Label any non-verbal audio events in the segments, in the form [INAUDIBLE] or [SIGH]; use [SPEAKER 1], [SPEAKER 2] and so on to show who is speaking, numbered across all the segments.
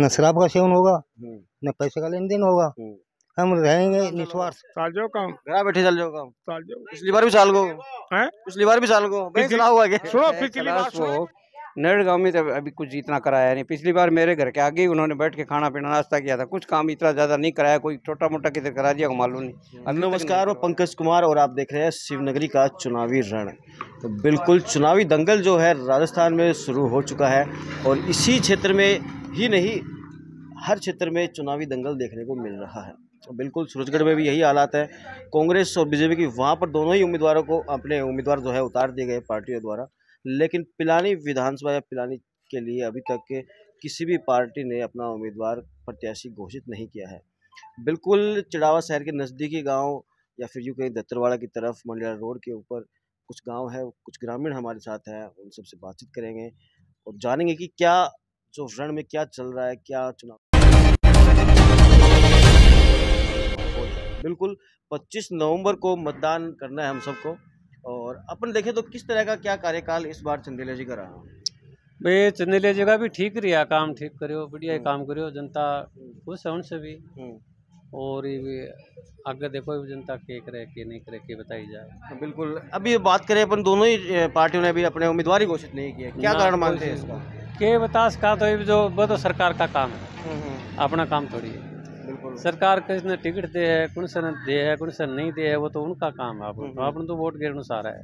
[SPEAKER 1] न शराब का सेवन होगा
[SPEAKER 2] हम्म,
[SPEAKER 1] न पैसे का लेन देन होगा।
[SPEAKER 2] हम्म।
[SPEAKER 1] हम रहेंगे निस्वार्थ।
[SPEAKER 3] चल जाओ काम।
[SPEAKER 2] घर बैठे चल जाओ काम।
[SPEAKER 3] चल जाओ।
[SPEAKER 2] पिछली बार भी साल को।
[SPEAKER 3] हैं?
[SPEAKER 2] पिछली बार भी साल को। बैंक चला हुआ क्या?
[SPEAKER 3] सुनो पिछली बार सुनो।
[SPEAKER 4] वो नरेड़ गाँव में तो अभी कुछ इतना कराया नहीं। पिछली बार मेरे घर के आगे ही उन्होंने बैठ के खाना पीना नाश्ता किया था। कुछ काम इतना ज़्यादा नहीं कराया। कोई छोटा मोटा किधर करा दिया को मालूम नहीं।
[SPEAKER 2] नमस्कार मैं पंकज कुमार और आप देख रहे हैं शिवनगरी का चुनावी रण। तो बिल्कुल चुनावी दंगल जो है राजस्थान में शुरू हो चुका है। और इसी क्षेत्र में ही नहीं, हर क्षेत्र में चुनावी दंगल देखने को मिल रहा है। बिल्कुल, सूरजगढ़ में भी यही हालात है। कांग्रेस और बीजेपी की वहाँ पर दोनों ही उम्मीदवारों को अपने उम्मीदवार जो है उतार दिए गए पार्टियों द्वारा। लेकिन पिलानी विधानसभा या पिलानी के लिए अभी तक के किसी भी पार्टी ने अपना उम्मीदवार प्रत्याशी घोषित नहीं किया है। बिल्कुल, चिड़ावा शहर के नज़दीकी गाँव या फिर यूँ कहीं दत्तरवाड़ा की तरफ़ मंडिया रोड के ऊपर कुछ गाँव है, कुछ ग्रामीण हमारे साथ हैं, उन सबसे बातचीत करेंगे और जानेंगे कि क्या जो रण में क्या चल रहा है क्या चुनाव बिल्कुल 25 नवंबर को मतदान करना है हम सबको। और अपन देखें तो किस तरह का क्या कार्यकाल इस बार चंदेला जी का रहा?
[SPEAKER 5] भाई चंदेलिया का भी ठीक रहा काम ठीक करियो बढ़िया ही काम करियो जनता खुश है उनसे भी।
[SPEAKER 2] हम्म,
[SPEAKER 5] और ये आगे देखो जनता के करे के नहीं करे के बताई जाए।
[SPEAKER 2] तो बिल्कुल। अभी बात करें अपन दोनों ही पार्टियों ने अभी अपने उम्मीदवार ही घोषित नहीं किया क्या कारण मानते हैं इसका?
[SPEAKER 5] के बतास का तो ये जो वो तो सरकार का काम है।
[SPEAKER 2] हम्म, हम्म,
[SPEAKER 5] अपना काम थोड़ी है। सरकार किसने टिकट दे है कौन से दे है कौन से नहीं दे है वो तो उनका काम है। अपन
[SPEAKER 2] हम्म।
[SPEAKER 5] अपन तो वोट के अनुसार है।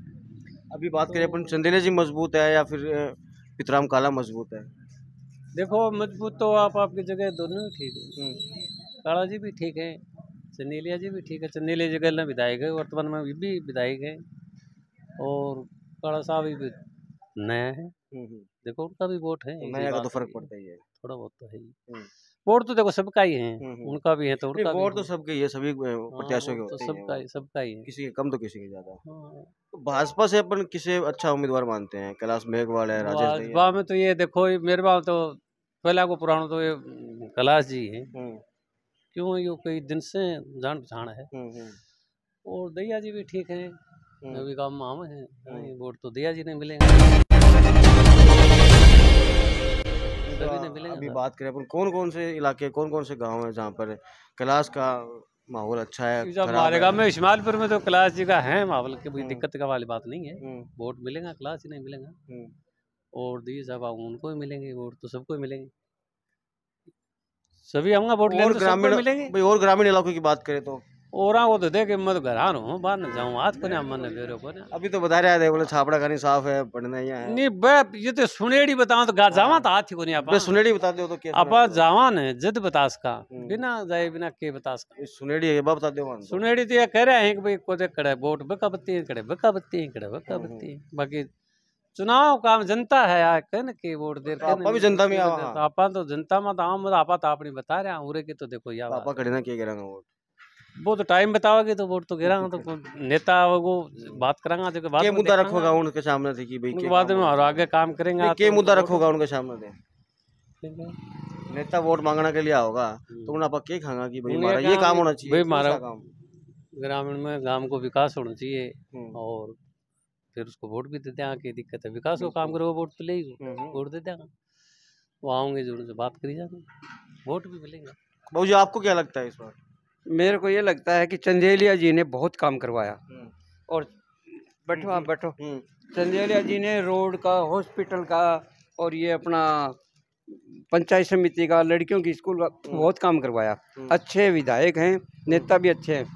[SPEAKER 2] अभी बात करें अपन चंदेला जी मज़बूत है या फिर पितराम काला मज़बूत है?
[SPEAKER 5] देखो मज़बूत तो आप आपकी जगह दोनों ही ठीक है। काला जी भी ठीक है चंदेलिया जी भी ठीक है। चंदेलिया जगह में विधायक है वर्तमान में भी विधायक है। और काला साहब भी नया है। देखो उनका भी वोट है
[SPEAKER 2] तो नया का तो फ़र्क पड़ता ही है।
[SPEAKER 5] थोड़ा बहुत तो है ही। वोट तो देखो सबका ही है। उनका भी है तो उनका
[SPEAKER 2] वोट तो सबके ही है सभी
[SPEAKER 5] हाँ,
[SPEAKER 2] प्रत्याशियों के
[SPEAKER 5] तो
[SPEAKER 2] होते
[SPEAKER 5] सबका
[SPEAKER 2] ही
[SPEAKER 5] सबका ही है।
[SPEAKER 2] किसी के कम तो किसी के ज़्यादा।
[SPEAKER 5] हाँ।
[SPEAKER 2] तो भाजपा से अपन किसे अच्छा उम्मीदवार मानते हैं? कैलाश मेघवाल है राजेश
[SPEAKER 5] भाजपा में तो ये देखो मेरे बाप तो पहला को पुराना तो ये कैलाश जी है। क्यों ये कई दिन से जान पहचान है और दया जी भी ठीक है। अभी काम माम है। वोट तो दया जी ने मिलेगा।
[SPEAKER 2] अभी बात करें अपन कौन कौन से इलाके कौन कौन से गाँव हैं जहाँ पर कैलाश का माहौल अच्छा है
[SPEAKER 5] हमारे
[SPEAKER 2] है?
[SPEAKER 5] गाँव में इस्माइलपुर में तो कैलाश जी का है माहौल की कोई
[SPEAKER 2] हम्म।
[SPEAKER 5] दिक्कत का वाली बात नहीं है।
[SPEAKER 2] हम्म,
[SPEAKER 5] वोट मिलेगा कैलाश जी नहीं मिलेगा।
[SPEAKER 2] हम्म,
[SPEAKER 5] और दी साहब उनको ही मिलेंगे वोट तो सबको ही मिलेंगे। सभी आऊँगा वोट
[SPEAKER 2] और
[SPEAKER 5] तो
[SPEAKER 2] ग्रामीण
[SPEAKER 5] मिलेंगे।
[SPEAKER 2] भाई और ग्रामीण इलाकों की बात करें तो?
[SPEAKER 5] और वो तो देखे मैं तो घर हूँ बाहर न जाऊँ आज को मन फेरो को ना
[SPEAKER 2] अभी तो बता रहे थे बोले छापड़ा खानी साफ़ है पढ़ना यहाँ है।
[SPEAKER 5] नहीं बे ये तो सुनेड़ी बताऊँ तो जावा तो हाथ ही को नहीं आप।
[SPEAKER 2] सुनेड़ी बता दो तो क्या
[SPEAKER 5] आपा जावा ने जिद बतास का
[SPEAKER 2] हम्म।
[SPEAKER 5] बिना जाए बिना के बतास का।
[SPEAKER 2] सुनेड़ी है ये बता दो
[SPEAKER 5] सुनेड़ी तो ये कह रहे हैं कि भाई को देख कड़े वोट बका बत्ती है कड़े बका बत्ती है कड़े बका
[SPEAKER 2] हम्म,
[SPEAKER 5] बत्ती है। बाकी चुनाव काम जनता है यार कहन के वोट दे
[SPEAKER 2] तो आपा भी जनता में हाँ।
[SPEAKER 5] आपा तो जनता में तो आम आपा तो अपनी बता रहे हैं उरे की तो देखो यार
[SPEAKER 2] पापा खड़े ना किए गिरांगा वोट।
[SPEAKER 5] वो तो टाइम बताओगे तो वोट तो गिरा तो नेता वो बात करांगा जो के
[SPEAKER 2] मुद्दा रखोगा उनके सामने से कि भाई के
[SPEAKER 5] बाद में और आगे काम करेंगे तो
[SPEAKER 2] के मुद्दा रखोगा उनके सामने दे। नेता वोट मांगने के लिए आओगा तो उन्हें आप के खांगा कि भाई हमारा ये काम होना चाहिए
[SPEAKER 5] भाई हमारा-
[SPEAKER 2] काम।
[SPEAKER 5] ग्रामीण में गाँव को विकास होना चाहिए
[SPEAKER 2] हम्म,
[SPEAKER 5] और फिर उसको वोट भी दे देंगे की दिक्कत है विकास को काम करो वोट तो ले ही
[SPEAKER 2] हम्म, हम्म।
[SPEAKER 5] वोट दे देंगे। वो आऊँगे जो उनसे बात करी जाएँगे वोट भी मिलेंगे।
[SPEAKER 2] बाबू जी आपको क्या लगता है इस बार?
[SPEAKER 4] मेरे को ये लगता है कि चंदेलिया जी ने बहुत काम करवाया।
[SPEAKER 2] हम्म,
[SPEAKER 4] और बैठो आप बैठो।
[SPEAKER 2] हम्म,
[SPEAKER 4] चंदेलिया जी ने रोड का हॉस्पिटल का और ये अपना पंचायत समिति का लड़कियों की स्कूल का बहुत काम करवाया।
[SPEAKER 2] हम्म।
[SPEAKER 4] अच्छे विधायक हैं नेता भी अच्छे हैं।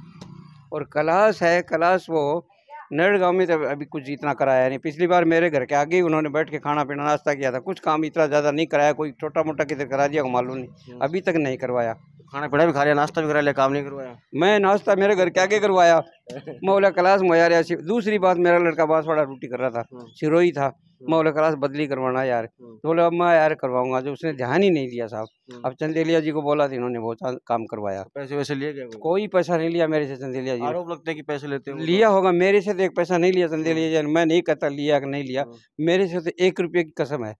[SPEAKER 4] और कैलाश है कैलाश वो नरेड़ गाँव में तो अभी कुछ इतना कराया नहीं। पिछली बार मेरे घर के आगे ही उन्होंने बैठ के खाना पीना नाश्ता किया था। कुछ काम इतना ज़्यादा नहीं कराया कोई छोटा मोटा किधर करा दिया मालूम नहीं। अभी तक नहीं करवाया।
[SPEAKER 2] खाना पीना भी खा लिया नाश्ता भी करा लिया काम नहीं करवाया।
[SPEAKER 4] मैं नाश्ता मेरे घर के आगे करवाया? [LAUGHS] मौला क्लास मोया रियासी दूसरी बात मेरा लड़का बांसवाड़ा रोटी कर रहा था
[SPEAKER 2] हम्म।
[SPEAKER 4] सिरोही था। मौला क्लास बदली करवाना यार।
[SPEAKER 2] हम्म।
[SPEAKER 4] तो बोला अब मैं यार करवाऊँगा। जो उसने ध्यान ही नहीं दिया साहब। अब चंदेलिया जी को बोला था इन्होंने बहुत काम करवाया।
[SPEAKER 2] पैसे वैसे लिए क्या कोई
[SPEAKER 4] पैसा नहीं लिया मेरे से चंदेलिया जी
[SPEAKER 2] आरोप लगता है कि पैसे लेते हो
[SPEAKER 4] लिया होगा मेरे से तो एक पैसा नहीं लिया चंदेलिया जी मैं नहीं कहता लिया कि नहीं लिया। मेरे से तो एक रुपये की कसम है।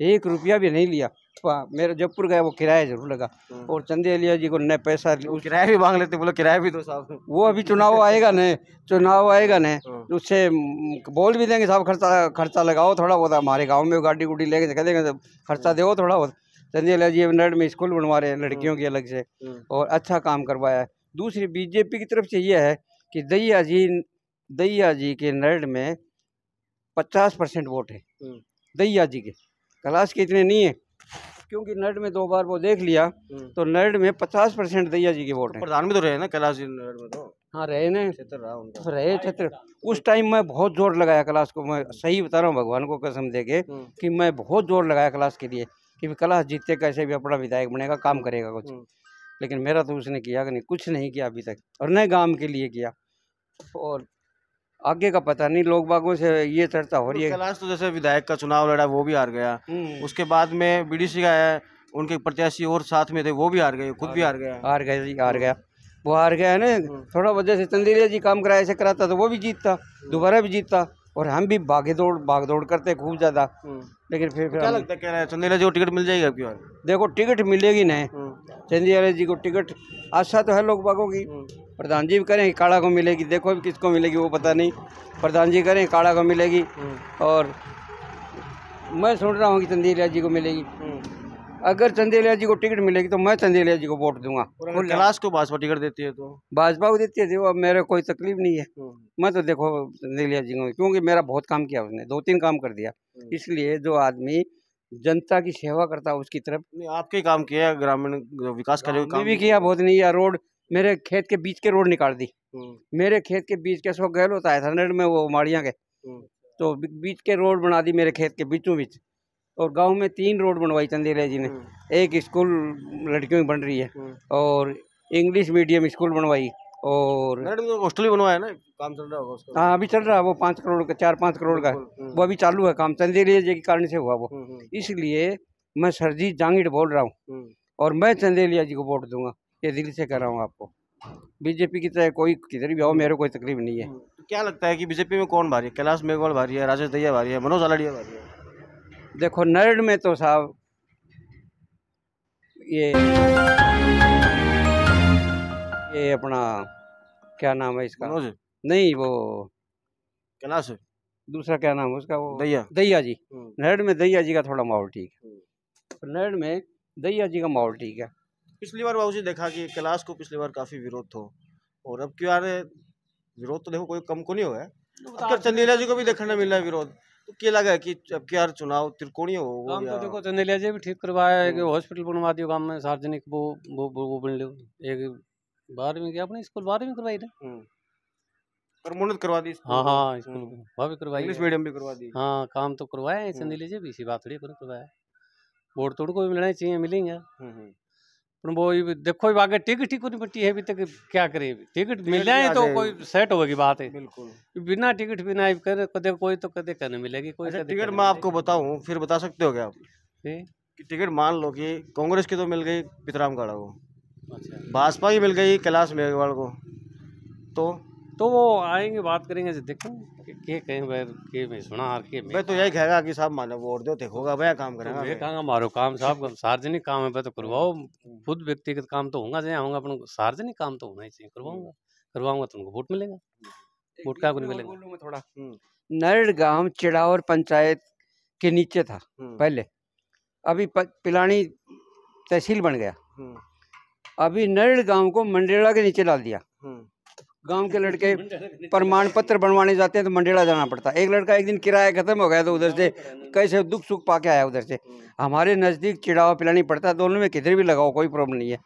[SPEAKER 4] एक रुपया भी नहीं लिया। वाह, मेरा जयपुर गया वो किराया ज़रूर लगा।
[SPEAKER 2] हम्म।
[SPEAKER 4] और चंदेलिया जी को न पैसा
[SPEAKER 2] किराया भी मांग लेते बोले किराया भी दो साहब।
[SPEAKER 4] वो अभी चुनाव आएगा न चुनाव आएगा न
[SPEAKER 2] हाँ।
[SPEAKER 4] उससे बोल भी देंगे साहब खर्चा खर्चा लगाओ थोड़ा बहुत हमारे गाँव में गाड़ी गुड़ी लेके कह देंगे खर्चा दो थोड़ा बहुत। चंदेला जी नर्ड में स्कूल बनवा रहे हैं लड़कियों की अलग से
[SPEAKER 2] हम्म।
[SPEAKER 4] और अच्छा काम करवाया। है दूसरी बीजेपी की तरफ़ से यह है कि दैया जी दैया जी के नर्ड में पचास परसेंट वोट है।
[SPEAKER 2] हम्म।
[SPEAKER 4] दैया जी के। कैलाश के इतने नहीं है। क्योंकि नर्ड में दो बार वो देख लिया
[SPEAKER 2] हम्म।
[SPEAKER 4] तो नर्ड में पचास परसेंट दैया जी के वोट हैं।
[SPEAKER 2] प्रधान भी तो रहे ना कैलाश जी नगर में तो।
[SPEAKER 4] हाँ रहे ना।
[SPEAKER 2] क्षेत्र रहा उनका।
[SPEAKER 4] रहे छत्र उस टाइम मैं बहुत ज़ोर लगाया क्लास को मैं सही बता रहा हूँ भगवान को कसम दे के
[SPEAKER 2] हम्म।
[SPEAKER 4] कि मैं बहुत ज़ोर लगाया क्लास के लिए कि भी क्लास जीतते कैसे भी अपना विधायक बनेगा काम करेगा कुछ।
[SPEAKER 2] हम्म।
[SPEAKER 4] लेकिन मेरा तो उसने किया कि नहीं कुछ नहीं किया अभी तक और न गाँव के लिए किया। और आगे का पता नहीं लोग बागों से ये चर्चा हो रही है।
[SPEAKER 2] कैलाश तो जैसे विधायक का चुनाव लड़ा वो भी हार गया।
[SPEAKER 4] हम्म,
[SPEAKER 2] उसके बाद में बीडीसी का है उनके प्रत्याशी और साथ में थे वो भी हार गए खुद भी हार गया।
[SPEAKER 4] हार गया जी हार गया। वो हार गया है ना
[SPEAKER 2] हम्म।
[SPEAKER 4] थोड़ा वजह से चंदेलिया जी काम कराया ऐसे कराता तो वो भी जीतता दोबारा भी जीतता और हम भी भागे दौड़ भाग दौड़ करते खूब ज़्यादा।
[SPEAKER 2] हम्म।
[SPEAKER 4] लेकिन फिर फिर
[SPEAKER 2] क्या लगता है कह रहा है चंदेला जी को टिकट मिल जाएगी आपकी बार?
[SPEAKER 4] देखो टिकट मिलेगी नहीं। चंदियाला जी को टिकट। आशा तो है लोग बागों की प्रधान जी भी करें काड़ा को मिलेगी। देखो भी किसको मिलेगी वो पता नहीं। प्रधान जी करें काड़ा को मिलेगी। और मैं सुन रहा हूँ कि चंदेलिया जी को मिलेगी। अगर चंदेलिया जी को टिकट मिलेगी तो मैं चंदेलिया जी को वोट दूँगा।
[SPEAKER 2] कैलाश को भाजपा टिकट देती है तो?
[SPEAKER 4] भाजपा को देती है देखो अब मेरे कोई तकलीफ़ नहीं है। मैं तो देखो चंदेलिया जी को क्योंकि मेरा बहुत काम किया उसने दो तीन काम कर दिया।
[SPEAKER 2] हम्म।
[SPEAKER 4] इसलिए जो आदमी जनता की सेवा करता है उसकी तरफ़।
[SPEAKER 2] नहीं आपके ही काम किया ग्रामीण विकास का जो
[SPEAKER 4] काम भी किया बहुत नहीं किया रोड मेरे खेत के बीच के रोड निकाल दी।
[SPEAKER 2] हम्म,
[SPEAKER 4] मेरे खेत के बीच के सौ गैल होता है में वो माड़ियाँ के।
[SPEAKER 2] हम्म,
[SPEAKER 4] तो बीच के रोड बना दी मेरे खेत के बीचों बीच। और गाँव में तीन रोड बनवाई चंदेला जी ने।
[SPEAKER 2] हम्म,
[SPEAKER 4] एक स्कूल लड़कियों की बन रही है। और इंग्लिश मीडियम स्कूल बनवाई। और
[SPEAKER 2] हॉस्टल भी बनवाया ना काम चल रहा होगा
[SPEAKER 4] हाँ अभी चल रहा है वो पाँच करोड़ का चार पाँच करोड़ का।
[SPEAKER 2] हम्म,
[SPEAKER 4] वो अभी चालू है काम चंदेलिया जी के कारण से हुआ वो।
[SPEAKER 2] हम्म, हम्म,
[SPEAKER 4] इसलिए मैं सरजीत जांगिड़ बोल रहा हूँ। और मैं चंदेलिया जी को वोट दूँगा ये दिल से कह रहा हूँ आपको। बीजेपी की तरह कोई किधर भी आओ मेरे कोई तकलीफ़ नहीं है।
[SPEAKER 2] तो क्या लगता है कि बीजेपी में कौन भारी है? कैलाश मेघवाल भारी है राजेश दहिया भारी है मनोज आलाडिया भारी है?
[SPEAKER 4] देखो नर्ड में तो साहब ये ये अपना क्या नाम है इसका?
[SPEAKER 2] मनोज।
[SPEAKER 4] नहीं वो
[SPEAKER 2] कैलाश।
[SPEAKER 4] दूसरा क्या नाम है उसका वो
[SPEAKER 2] दहिया।
[SPEAKER 4] दैया जी।
[SPEAKER 2] हम्म,
[SPEAKER 4] नर्ड में दैया जी का थोड़ा माहौल ठीक है। नर्ड में दैया जी का माहौल ठीक है।
[SPEAKER 2] पिछली बार बाबू जी देखा कि कैलाश को पिछली बार काफ़ी विरोध था। और अब क्यों यार विरोध तो देखो कोई कम को नहीं हुआ है। चंदेला जी को भी देखने मिल रहा है विरोध। तो क्या लगा है कि अब क्या चुनाव त्रिकोणीय हो
[SPEAKER 5] काम तो देखो चंदेलिया जी भी ठीक करवाया है कि हॉस्पिटल बनवा दियो गाँव में सार्वजनिक वो वो, वो बन लो। एक बारहवीं की अपने स्कूल? बारहवीं करवाई थे
[SPEAKER 2] हम्म। करवा दी
[SPEAKER 5] हाँ हाँ स्कूल
[SPEAKER 2] हम्म।
[SPEAKER 5] वहाँ भी करवाई
[SPEAKER 2] इंग्लिश मीडियम भी करवा दी।
[SPEAKER 5] हाँ काम तो करवाए हैं
[SPEAKER 2] हम्म।
[SPEAKER 5] भी इसी बात थोड़ी करो करवाया वोट तोड़ को भी मिलना चाहिए मिलेंगे।
[SPEAKER 2] हम्म, हम्म।
[SPEAKER 5] पर वो देखो आगे टिकट ही कोई है अभी तक क्या करे? टिकट मिल जाए तो कोई सेट होगी बात। है
[SPEAKER 2] बिल्कुल।
[SPEAKER 5] बिना टिकट बिना करे कदे कोई तो कदे कहने मिलेगी कोई
[SPEAKER 2] अच्छा टिकट मैं आपको बताऊँ फिर बता सकते हो क्या आप। टिकट मान लो कि कांग्रेस की तो मिल गई पितराम काड़ा को।
[SPEAKER 5] अच्छा।
[SPEAKER 2] भाजपा की मिल गई कैलाश मेघवाल को। तो?
[SPEAKER 5] तो वो आएँगे बात करेंगे जो देखें कि के कहीं बैर के में सुना और के में
[SPEAKER 2] तो यही कहेगा कि साहब मानो वोट दो देखोगा भैया काम
[SPEAKER 5] तो
[SPEAKER 2] करेगा
[SPEAKER 5] मैं
[SPEAKER 2] मैं।
[SPEAKER 5] कहांगा मारो काम साहब सार्वजनिक काम है तो करवाओ। खुद व्यक्तिगत काम तो होगा चाहिए होगा अपन सार्वजनिक काम तो होना ही चाहिए करवाऊँगा। करवाऊँगा तो उनको वोट मिलेगा। वोट क्या कुछ मिलेगा।
[SPEAKER 4] बोलूँ मैं थोड़ा। नर्ड गाँव चिड़ावर पंचायत के नीचे था
[SPEAKER 2] हम्म,
[SPEAKER 4] पहले। अभी पिलानी तहसील बन गया।
[SPEAKER 2] हम्म,
[SPEAKER 4] अभी नरेड़ गाँव को मंडेला के नीचे डाल दिया।
[SPEAKER 2] हम्म,
[SPEAKER 4] गाँव के लड़के प्रमाण पत्र बनवाने जाते हैं तो मंडेला जाना पड़ता। है एक लड़का एक दिन किराया खत्म हो गया तो उधर से कैसे दुख सुख पा के आया उधर से। हमारे नज़दीक चिड़ावा पिलानी पड़ता है दोनों में किधर भी लगाओ कोई प्रॉब्लम नहीं है।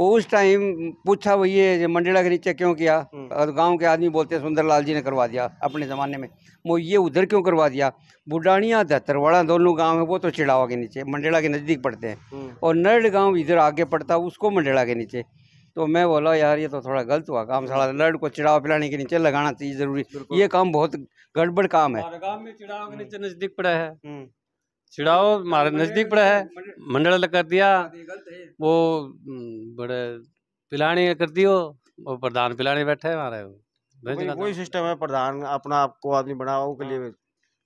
[SPEAKER 4] वो उस टाइम पूछा वो ये मंडेला के नीचे क्यों किया? और गाँव के आदमी बोलते हैं सुंदरलाल जी ने करवा दिया अपने ज़माने में। वो ये उधर क्यों करवा दिया? बुडानिया धतरवाड़ा दोनों गाँव है वो तो चिड़ावा के नीचे मंडेला के नज़दीक पड़ते हैं।
[SPEAKER 2] हम्म।
[SPEAKER 4] और नर्ड गाँव इधर आगे पड़ता है उसको मंडेला के नीचे। तो मैं बोला यार ये तो थोड़ा गलत हुआ काम साला नर्ड को चिड़ावा पिलाने के नीचे लगाना चाहिए ज़रूरी। ये काम बहुत गड़बड़ काम है।
[SPEAKER 5] गाँव में चिड़ाव के नीचे नज़दीक पड़ा है। चिड़ाव हमारे नज़दीक पड़ा है। मंडल कर दिया। वो बड़े पिलानी कर दियो। वो प्रधान पिलानी बैठे हैं हमारे
[SPEAKER 2] वही
[SPEAKER 5] था।
[SPEAKER 2] सिस्टम है प्रधान अपना आपको आदमी बनाओ के लिए।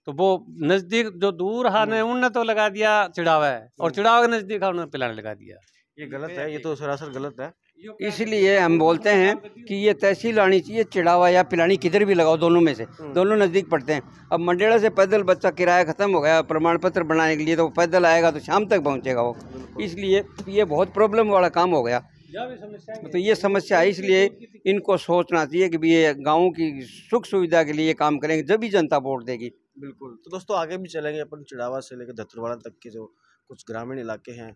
[SPEAKER 5] तो वो नज़दीक जो दूर हाने उनने तो लगा दिया चिड़ावा है। और चिड़ाव के नज़दीक है उन्होंने पिलाने लगा दिया।
[SPEAKER 2] ये गलत है ये तो सरासर गलत है।
[SPEAKER 4] इसलिए हम बोलते हैं कि ये तहसील आनी चाहिए चिड़ावा या पिलानी किधर भी लगाओ दोनों में से। दोनों नज़दीक पड़ते हैं। अब मंडेड़ा से पैदल बच्चा किराया ख़त्म हो गया प्रमाण पत्र बनाने के लिए तो वो पैदल आएगा तो शाम तक पहुंचेगा वो। इसलिए ये बहुत प्रॉब्लम वाला काम हो गया। तो ये समस्या है इसलिए इनको सोचना चाहिए कि ये गाँव की सुख सुविधा के लिए काम करेंगे जब भी जनता वोट देगी।
[SPEAKER 2] बिल्कुल। तो दोस्तों आगे भी चलेंगे अपन चिड़ावा से लेकर धतरवाड़ा तक के जो कुछ ग्रामीण इलाके हैं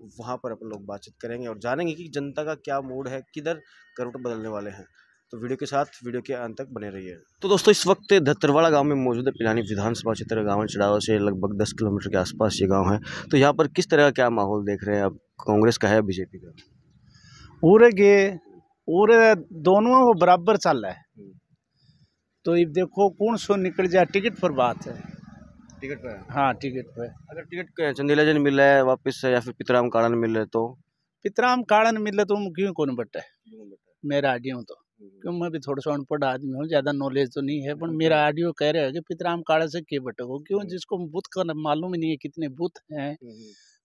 [SPEAKER 2] वहाँ पर अपन लोग बातचीत करेंगे और जानेंगे कि जनता का क्या मूड है किधर करवट बदलने वाले हैं। तो वीडियो के साथ वीडियो के अंत तक बने रहिए। तो दोस्तों इस वक्त धतरवाड़ा गाँव में मौजूद है पिलानी विधानसभा क्षेत्र गाँव चिड़ावा से लगभग दस किलोमीटर के आसपास ये गाँव है। तो यहाँ पर किस तरह का क्या माहौल देख रहे हैं अब कांग्रेस का है बीजेपी का?
[SPEAKER 3] पूरे गे पूरे दोनों वो बराबर चल रहा है। तो ये देखो कौन सो निकल जाए टिकट पर बात है।
[SPEAKER 2] टिकट पर
[SPEAKER 3] हाँ? टिकट पर
[SPEAKER 2] अगर टिकट चंदेला जन मिल रहा है वापस या फिर पितराम काड़न मिल रहा तो?
[SPEAKER 3] पितराम काड़न मिले तो क्यों कौन बटे? मेरा आडियो तो। क्यों मैं भी थोड़ा सा अनपढ़ आदमी हूँ ज़्यादा नॉलेज तो नहीं है पर मेरा आडियो कह रहे हैं कि पितराम काड़ा से के बटे हो? क्यों जिसको बुत का मालूम ही नहीं है कितने बुत हैं।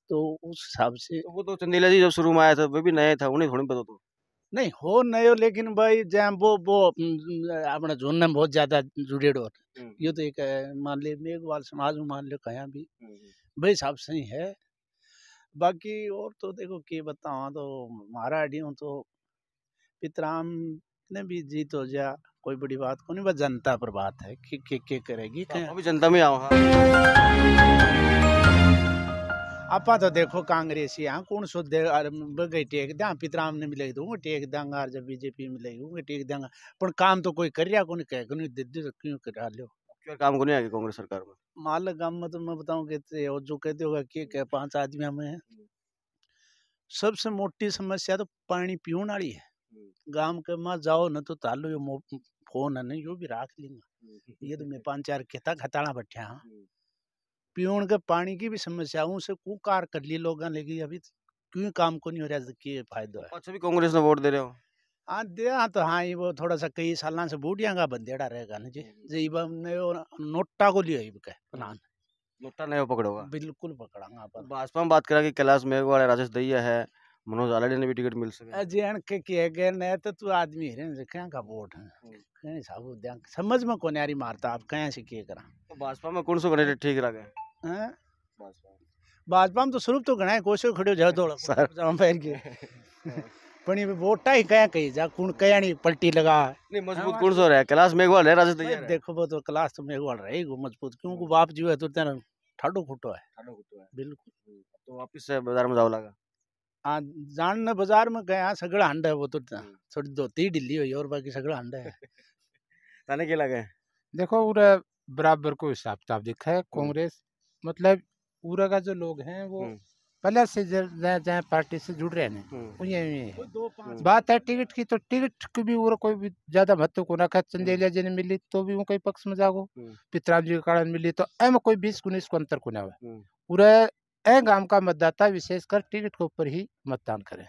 [SPEAKER 3] तो उस हिसाब से
[SPEAKER 2] तो वो तो चंदेला जी जब शुरू में आया था वो भी नया था उन्हें थोड़ी पता तो।
[SPEAKER 3] नहीं हो नहीं हो लेकिन भाई जहाँ वो वो अपना झुंड में बहुत ज़्यादा जुड़े हो। ये तो एक मान ले मेघवाल समाज में मान लो कहीं भी भाई हिसाब सही है। बाकी और तो देखो के बताओ तो हमारा आइडिया तो पितराम ने भी जीत हो जा कोई बड़ी बात को नहीं बस जनता पर बात है कि के, के करेगी
[SPEAKER 2] अभी जनता में आओ
[SPEAKER 3] आपा तो देखो कांग्रेसी यहाँ कौन सो दे अरे टेक दिया पितराम ने तो वो टेक देंगा और जब बीजेपी मिलेगी वो टेक देंगा। पर काम तो कोई कर रहा को नहीं कह को नहीं दे दे क्यों करा लो
[SPEAKER 2] काम को नहीं आगे कांग्रेस सरकार में?
[SPEAKER 3] माल गाँव में तो मैं बताऊँ कहते और जो कहते होगा कि क्या पाँच आदमी हमें हैं। सबसे मोटी समस्या तो पानी पीने वाली है। गाँव के में जाओ न तो तालो यो फ़ोन है नहीं यो भी राख लेंगे। ये तो मैं पाँच चार खेता खताड़ा बैठे हाँ। पीने के पानी की भी समस्या उनसे कुकार कर लिए लोग लेकिन अभी क्यों काम को नहीं हो रहा की फ़ायदा है।
[SPEAKER 2] अच्छा भी कांग्रेस ने वोट दे रहे हो?
[SPEAKER 3] हाँ दे हाँ तो हाँ ये वो थोड़ा सा कई साल से बूढ़िया का बंदेड़ा रहेगा ना जी। जी इब हमने नोटा को लिया प्लान
[SPEAKER 2] नोटा नहीं पकड़ोगा?
[SPEAKER 3] बिल्कुल पकड़ांगा
[SPEAKER 2] भाजपा में बात करा कि कैलाश मेघवाल राजेश दहिया है मनोज आलाडी ने भी टिकट मिल सके।
[SPEAKER 3] अजय के किए गए न तो तू आदमी है क्या का वोट है? कहीं साबु ध्यान समझ में कौन यारी मारता आप कहीं से किए करा?
[SPEAKER 2] तो भाजपा में कौन सा कैंडिडेट ठीक रह गए
[SPEAKER 3] हैं?
[SPEAKER 2] भाजपा
[SPEAKER 3] में। तो स्वरूप तो घना कोसे खड़े जाओ दौड़
[SPEAKER 2] सर।
[SPEAKER 3] जाओ पैर के। [LAUGHS] पण ये वोटा ही कया कही जा कौन कया नहीं पलटी लगा
[SPEAKER 2] नहीं मज़बूत कौन सा रहा है? कैलाश मेघवाल है
[SPEAKER 3] भाई
[SPEAKER 2] है।
[SPEAKER 3] देखो वो तो क्लास तो मेघवाल रहेगी मज़बूत क्योंकि बाप जो है तो तेरा ठाडो खुटो है। बिल्कुल।
[SPEAKER 2] तो वापस से बाज़ार में जाओ लगा।
[SPEAKER 3] हाँ जान न बाज़ार में गया सगड़ा हंडा है वो तो थोड़ी धोती ढिल्ली हुई और बाकी सगड़ा हंडा है। [LAUGHS]
[SPEAKER 2] ताने के लगे
[SPEAKER 6] देखो पूरा बराबर को हिसाब किताब दिखा है कांग्रेस मतलब पूरा का जो लोग हैं वो
[SPEAKER 2] हम्म।
[SPEAKER 6] पहले से जहाँ जहाँ पार्टी से जुड़ रहे हैं
[SPEAKER 2] हम्म,
[SPEAKER 6] ये ये है। बात है टिकट की तो टिकट की भी वो कोई भी ज़्यादा महत्व को रखा चंदेलिया जी ने मिली तो भी वो कोई पक्ष में जागो
[SPEAKER 2] हम्म।
[SPEAKER 6] पितराम जी के कारण मिली तो एम कोई बीस उन्नीस को अंतर को ना हुआ
[SPEAKER 2] हम्म।
[SPEAKER 6] पूरा ए गाँव का मतदाता विशेषकर टिकट के ऊपर ही मतदान करे।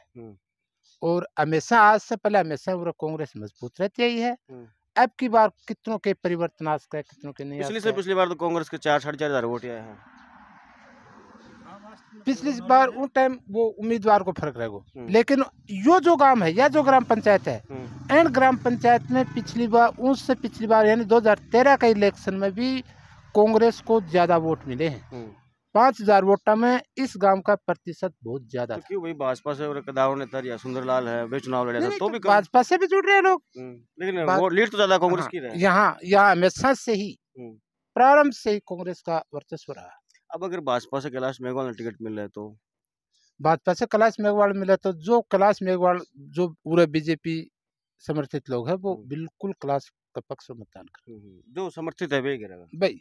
[SPEAKER 6] और हमेशा आज से पहले हमेशा पूरा कांग्रेस मज़बूत रहती ही है। अब की बार कितनों के परिवर्तन आ सकते हैं कितनों के नहीं
[SPEAKER 2] पिछली से पिछली बार तो कांग्रेस के चार साढ़े चार हज़ार वोट आए हैं
[SPEAKER 6] पिछली बार उन टाइम वो उम्मीदवार को फ़र्क रहेगा। लेकिन यो जो गाँव है या जो ग्राम पंचायत है एंड ग्राम पंचायत में पिछली बार उससे पिछली बार यानी 2013 के इलेक्शन में भी कांग्रेस को ज़्यादा वोट मिले हैं। पाँच हज़ार वोटा में इस गाँव का प्रतिशत बहुत ज़्यादा
[SPEAKER 2] तो क्यों भाई भाजपा से और कदावर नेता या सुंदरलाल है वे चुनाव लड़े तो भी
[SPEAKER 6] तो भाजपा से भी जुड़ रहे हैं लोग।
[SPEAKER 2] हम्म, लेकिन वो लीड तो ज़्यादा कांग्रेस
[SPEAKER 6] हाँ,
[SPEAKER 2] की रहे
[SPEAKER 6] यहाँ यहाँ हमेशा से ही
[SPEAKER 2] हम्म।
[SPEAKER 6] प्रारंभ से ही कांग्रेस का वर्चस्व रहा।
[SPEAKER 2] अब अगर भाजपा से कैलाश मेघवाल ने टिकट मिल रहा है तो?
[SPEAKER 6] भाजपा से कैलाश मेघवाल मिला तो जो कैलाश मेघवाल जो पूरे बीजेपी समर्थित लोग है वो
[SPEAKER 2] हम्म।
[SPEAKER 6] बिल्कुल कैलाश का पक्ष में मतदान कर।
[SPEAKER 2] जो समर्थित है वही
[SPEAKER 6] भाई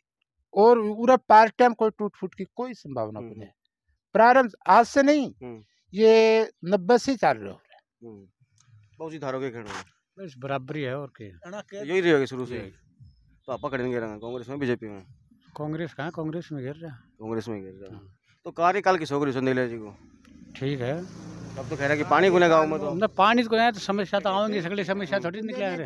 [SPEAKER 6] और पूरा पार्ट टाइम कोई टूट फूट की कोई संभावना नहीं है। प्रारंभ आज से नहीं। ये नब्बे से ही चाल रहे हो।
[SPEAKER 2] बहुत सी धारों के
[SPEAKER 3] बराबरी है और क्या?
[SPEAKER 2] यही रहेगा शुरू से ही। तो करेंगे कांग्रेस में बीजेपी में?
[SPEAKER 3] कांग्रेस कहाँ कांग्रेस में गिर रहा
[SPEAKER 2] कांग्रेस में गिर रहा तो कार्यकाल की छोकरी संदेला जी को?
[SPEAKER 3] ठीक है।
[SPEAKER 2] अब तो कह रहा कि पानी गुने गाँव में तो
[SPEAKER 3] ना पानी को तो समस्या तो आएँगे सगली समस्या थोड़ी निकले रहे।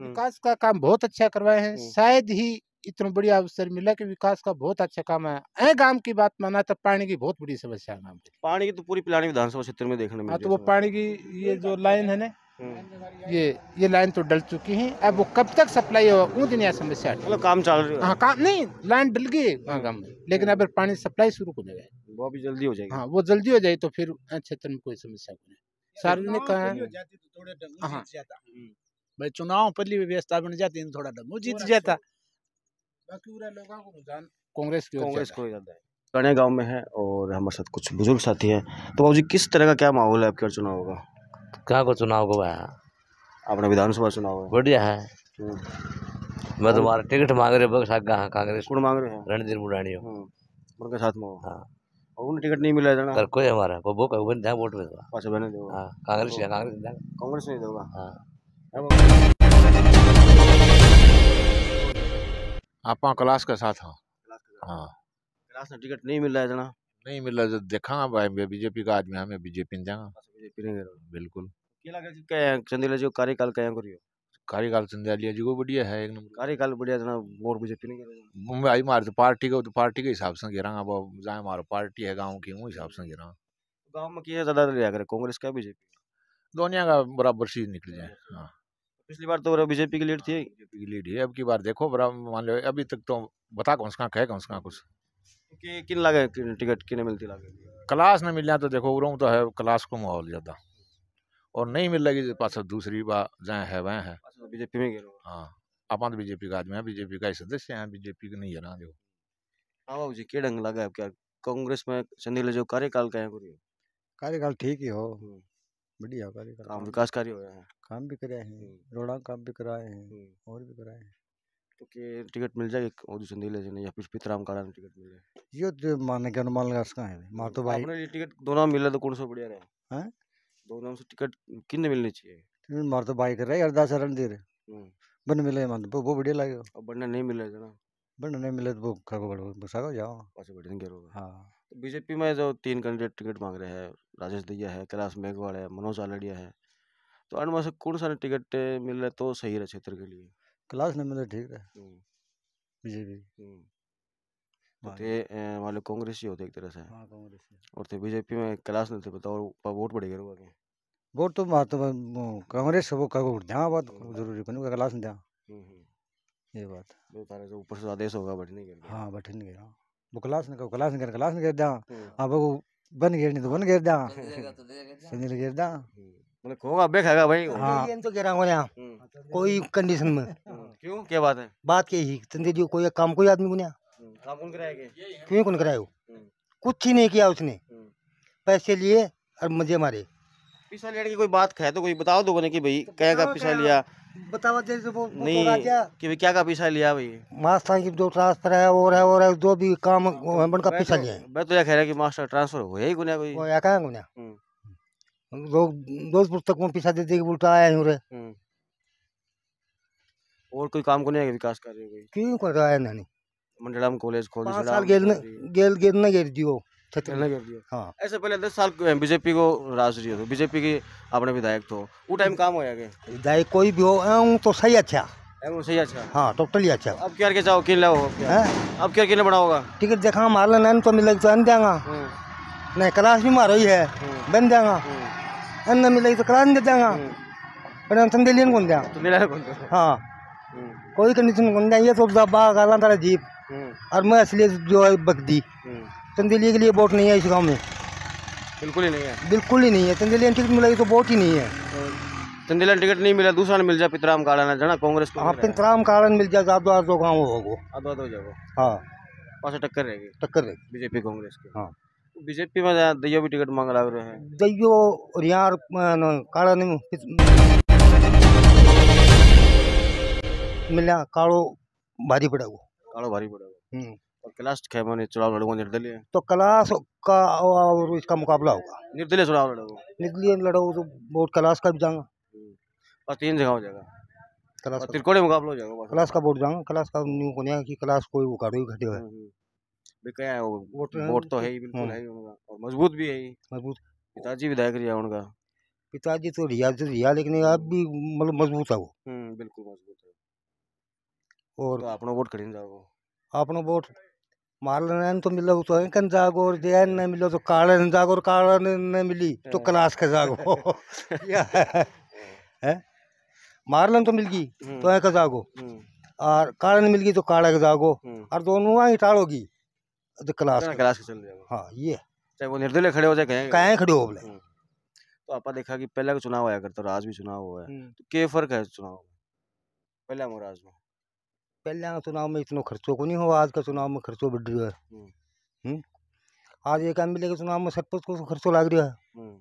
[SPEAKER 6] विकास का काम बहुत अच्छा करवाए हैं। शायद ही इतना बढ़िया अवसर मिला कि विकास का बहुत अच्छा काम है ऐ गाँव की बात माना तो पानी की बहुत बड़ी समस्या है गाँव की।
[SPEAKER 2] पानी की तो पूरी पिलानी विधानसभा क्षेत्र में देखने में
[SPEAKER 6] हाँ तो वो पानी की ये जो लाइन है ना ये ये लाइन तो डल चुकी है। अब वो कब तक सप्लाई हो उन दिन यह समस्या
[SPEAKER 2] मतलब काम चल रहा। है
[SPEAKER 6] हाँ काम नहीं लाइन डल गई वहाँ गाँव में। लेकिन अगर पानी सप्लाई शुरू हो जाए।
[SPEAKER 2] वो अभी जल्दी हो जाएगी।
[SPEAKER 6] हाँ वो जल्दी हो जाए तो फिर क्षेत्र में कोई समस्या नहीं। सार्वजनिक कहा हाँ
[SPEAKER 3] भाई चुनाव पहली व्यवस्था बन जाती है थोड़ा डमो जीत जाता।
[SPEAKER 6] बाकी पूरा लोगों को रुझान कांग्रेस की
[SPEAKER 2] कांग्रेस को ज़्यादा है। कड़े गाँव में है और हमारे साथ कुछ बुज़ुर्ग साथी हैं। तो बाबू जी किस तरह का क्या माहौल है आपके चुनाव होगा
[SPEAKER 7] कहाँ को चुनाव को है
[SPEAKER 2] अपना विधानसभा चुनाव है।
[SPEAKER 7] बढ़िया है।
[SPEAKER 2] हम्म।
[SPEAKER 7] मैं तुम्हारा टिकट मांग रहे बग सागा हाँ कांग्रेस
[SPEAKER 2] कौन मांग रहे हैं?
[SPEAKER 7] रणधीर मुडानी
[SPEAKER 2] हम्म, उनके साथ में हाँ। और उन्हें टिकट नहीं मिला है ना?
[SPEAKER 7] कर कोई हमारा वो वो वोट में तो
[SPEAKER 2] बहने दो
[SPEAKER 7] हाँ कांग्रेस कांग्रेस
[SPEAKER 2] कांग्रेस नहीं दोगा।
[SPEAKER 7] हाँ।
[SPEAKER 8] आप क्लास के साथ हाँ। हाँ।
[SPEAKER 2] क्लास में टिकट नहीं मिल रहा है जना
[SPEAKER 8] नहीं मिल रहा जो देखा भाई बीजेपी का आदमी हमें बीजेपी में जाऊँगा
[SPEAKER 2] बीजेपी नहीं
[SPEAKER 8] बिल्कुल।
[SPEAKER 2] कि चंदीला जो कार्यकाल क्या करियो?
[SPEAKER 8] कार्यकाल संध्यालिया जी को बढ़िया है एक नंबर।
[SPEAKER 2] कार्यकाल बढ़िया जना वोट बीजेपी नहीं करेगा
[SPEAKER 8] मुंबई आई मारे तो पार्टी को तो पार्टी के हिसाब से गिरा अब जाए हमारा पार्टी है गाँव की वो हिसाब से गिरा
[SPEAKER 2] गाँव में किया ज़्यादा लिया करे कांग्रेस का बीजेपी
[SPEAKER 8] दोनिया का बराबर चीज़ निकल जाए हाँ।
[SPEAKER 2] पिछली बार तो बीजेपी की लीड थी।
[SPEAKER 8] बीजेपी की लीड है अब की बार देखो बराबर मान लो अभी तक तो बता कौन सा कहे कौन सा कुछ।
[SPEAKER 2] कि किन लागे टिकट किने मिलती लागे?
[SPEAKER 8] क्लास नहीं मिल जाए तो देखो उरों तो है क्लास को माहौल ज़्यादा। और नहीं मिल रही पास दूसरी बात जहाँ है वह है।
[SPEAKER 2] बीजेपी में
[SPEAKER 8] हाँ अपन तो बीजेपी का आदमी है बीजेपी का ही सदस्य है बीजेपी का नहीं है ना देखो
[SPEAKER 2] हाँ बाबू जी के ढंग लगा है क्या? कांग्रेस में चंदीला जो कार्यकाल क्या करियो
[SPEAKER 1] कार्यकाल ठीक ही हो।
[SPEAKER 2] हम्म।
[SPEAKER 1] बढ़िया कार्यकाल
[SPEAKER 2] काम विकास कार्य होया है
[SPEAKER 1] काम भी करे हैं रोड़ा काम भी कराए हैं और भी कराए हैं।
[SPEAKER 2] तो के टिकट मिल जाएगी ओदू चंदीले से नहीं या फिर पितराम काला टिकट मिल जाए।
[SPEAKER 1] यो तो मानने के अनुमान लगा सका है मार तो भाई।
[SPEAKER 2] अपने टिकट दोनों मिले तो कौन सा बढ़िया रहे?
[SPEAKER 1] हैं?
[SPEAKER 2] दोनों में से टिकट किन मिलनी चाहिए?
[SPEAKER 1] मार तो भाई कर रहा है अरदास रणधीर। बन मिले मान तो वो बढ़िया लगे।
[SPEAKER 2] अब बढ़ना नहीं मिले जना
[SPEAKER 1] बन नहीं मिले तो वो खगो बड़ो बसागो जाओ।
[SPEAKER 2] पास बढ़ने के रोगा
[SPEAKER 1] हाँ।
[SPEAKER 2] बीजेपी में जो तीन कैंडिडेट टिकट मांग रहे हैं राजेश दैया है कैलाश मेघवाल है मनोज आलड़िया है तो अनमें से कौन सा टिकट मिल रहे तो सही रहे क्षेत्र के लिए?
[SPEAKER 1] क्लास नहीं मिले ठीक है
[SPEAKER 2] हम्म,
[SPEAKER 1] बीजेपी।
[SPEAKER 2] हम्म। तो थे मान लो कांग्रेस ही होते एक तरह से।
[SPEAKER 1] हाँ
[SPEAKER 2] और थे बीजेपी में कैलाश नहीं थे और वोट बढ़ेगा रोगा के?
[SPEAKER 1] वोट तो मार तो वो कांग्रेस वो खगो ध्यान बात ज़रूरी कोनी क्लास में ध्यान
[SPEAKER 2] हम्म, हम्म।
[SPEAKER 1] ये बात।
[SPEAKER 2] तारे से ऊपर से आदेश होगा बढ़ने के लिए।
[SPEAKER 1] हाँ बैठे नहीं गया वो क्लास में क्लास में क्लास गिर ध्यान
[SPEAKER 2] हम्म,
[SPEAKER 1] हाँ वो बन गया नहीं तो बन ध्यान
[SPEAKER 7] तो
[SPEAKER 1] संजय गिर
[SPEAKER 2] हम्म। मतलब खोगा बे खाएगा भाई
[SPEAKER 1] हाँ
[SPEAKER 9] तो कह रहा हूँ यहाँ
[SPEAKER 2] हम्म,
[SPEAKER 9] कोई कंडीशन में।
[SPEAKER 2] हम्म। क्यों? क्या बात है?
[SPEAKER 9] बात के ही तंदे जी कोई काम कोई आदमी को नहीं
[SPEAKER 2] हम्म, काम कौन कराएँगे
[SPEAKER 9] क्यों? कौन कराए
[SPEAKER 2] हम्म।
[SPEAKER 9] कुछ ही नहीं किया उसने। पैसे लिए और मज़े मारे।
[SPEAKER 2] पिछला लिया की कोई बात है तो कोई बताओ दो कि भाई क्या का पिछा लिया?
[SPEAKER 9] बतावा जैसे वो तो
[SPEAKER 2] नहीं कि भाई क्या का पिछा लिया भाई?
[SPEAKER 9] मास्टर की जो ट्रांसफ़र है और है और है जो भी काम उनका
[SPEAKER 2] मैं तो-
[SPEAKER 9] लिया
[SPEAKER 2] मैं तो यह कह रहा कि मास्टर ट्रांसफ़र हो ही कोई। कोई
[SPEAKER 9] या कहाँ गुना
[SPEAKER 2] हम्म।
[SPEAKER 9] लोग दो पुस्तक में पैसा दे दे उल्टा आया हूँ रे
[SPEAKER 2] हम्म। और कोई काम को नहीं है विकास कार्य
[SPEAKER 9] क्यों कर रहा है नानी?
[SPEAKER 2] मंडला में कॉलेज खोल
[SPEAKER 9] साल गेल गेल गेल न गेल दियो।
[SPEAKER 2] कर दिया।
[SPEAKER 9] हाँ।
[SPEAKER 2] ऐसे पहले दस साल बीजेपी को राज रही हो बीजेपी की अपने विधायक तो वो टाइम काम होया के
[SPEAKER 9] दाई कोई भी हो तो सही अच्छा।
[SPEAKER 2] एवं सही अच्छा?
[SPEAKER 9] हाँ टोटली अच्छा।
[SPEAKER 2] अब क्या के चाहो किन लाओ? अब क्या?
[SPEAKER 9] है?
[SPEAKER 2] अब क्या किन बनाओगा
[SPEAKER 9] टिकट देखा मार लेना तो मिलेगा तो अन देंगा।
[SPEAKER 2] हम्म,
[SPEAKER 9] नहीं क्लास भी मारो ही है
[SPEAKER 2] हम्म,
[SPEAKER 9] बन देंगा
[SPEAKER 2] हम्म।
[SPEAKER 9] अन्न मिलेगी तो क्लास नहीं दे देंगा। पर हम संदेलियन कौन देंगा?
[SPEAKER 2] तो मिला कौन को?
[SPEAKER 9] हाँ।
[SPEAKER 2] हम्म,
[SPEAKER 9] कोई कंडीशन कौन देंगा? ये तो दबा गाला तारा जीप
[SPEAKER 2] हम्म,
[SPEAKER 9] और मैं इसलिए जो है बकदी
[SPEAKER 2] हम्म।
[SPEAKER 9] चंदेलिया के लिए वोट नहीं है इस गाँव में।
[SPEAKER 2] बिल्कुल ही नहीं है।
[SPEAKER 9] बिल्कुल ही नहीं है। चंदेलिया टिकट मिलेगी तो वोट ही नहीं है।
[SPEAKER 2] चंदीला टिकट नहीं मिला दूसरा मिल जाए पितराम काला ना जना कांग्रेस को।
[SPEAKER 9] हाँ पिंतराम कारण मिल जाए जादो आदो गाँव होगो
[SPEAKER 2] अब हो जाओ
[SPEAKER 9] हाँ।
[SPEAKER 2] पास टक्कर रहेगी।
[SPEAKER 9] टक्कर रहे
[SPEAKER 2] बीजेपी कांग्रेस की।
[SPEAKER 9] हाँ।
[SPEAKER 2] बीजेपी में दैयो भी टिकट मांग लग रहे हैं।
[SPEAKER 9] दैयो और यार काड़ा नहीं मिला काड़ो भारी पड़ा वो
[SPEAKER 2] कालो भारी पड़ेगा
[SPEAKER 9] हम्म।
[SPEAKER 2] क्लास खेमा ने चुनाव लड़ूँगा निर्दलीय।
[SPEAKER 9] तो क्लास का और इसका मुकाबला होगा।
[SPEAKER 2] निर्दलीय चुनाव लड़ूँगा।
[SPEAKER 9] निकलिए लड़ो तो वोट क्लास का भी जाऊँगा।
[SPEAKER 2] और तीन जगह हो जाएगा।
[SPEAKER 9] क्लास
[SPEAKER 2] और
[SPEAKER 9] का
[SPEAKER 2] मुकाबला हो जाएगा।
[SPEAKER 9] क्लास का वोट जाऊँगा। क्लास का न्यू को नहीं है कि क्लास कोई वो ही घटे
[SPEAKER 2] हम्म, हम्म। भी क्या है वो।
[SPEAKER 9] वोट
[SPEAKER 2] वोट तो है ही बिल्कुल
[SPEAKER 9] हम्म।
[SPEAKER 2] है ही उनका। और मज़बूत भी है ही।
[SPEAKER 9] मज़बूत।
[SPEAKER 2] पिताजी विधायक रहा उनका।
[SPEAKER 9] पिताजी तो रिया तो रिया लेकिन अब भी मतलब मज़बूत है वो।
[SPEAKER 2] हम्म बिल्कुल मज़बूत है।
[SPEAKER 9] और
[SPEAKER 2] तो आपने वोट करीन जाओ।
[SPEAKER 9] आपनो वोट मारने तो मिलो तो कन जागो और दिया न मिलो तो न जागो और काला न मिली तो
[SPEAKER 2] हाँ।
[SPEAKER 9] क्लास के जागो। [LAUGHS] या है? मारलन तो मिल गई तो
[SPEAKER 2] हम्म,
[SPEAKER 9] है का जागो। और न मिल गई तो काला के जागो। और दोनों वहीं तो क्लास
[SPEAKER 2] क्लास के। चल जाओ।
[SPEAKER 9] हाँ ये।
[SPEAKER 2] चाहे वो निर्दलीय खड़े हो जाए कहें
[SPEAKER 9] कहें खड़े हो बोले।
[SPEAKER 2] तो आपा देखा कि पहले का चुनाव आया करता और आज भी चुनाव हुआ है। तो क्या फ़र्क है चुनाव पहले और आज में।
[SPEAKER 9] पहले का चुनाव में इतना खर्चो को नहीं हुआ आज का चुनाव में खर्चो बढ़ रहा है।
[SPEAKER 2] हम्म।
[SPEAKER 9] हम्म? आज एक एम के चुनाव में सरपंच को खर्चो लाग रहा है।
[SPEAKER 2] हम्म,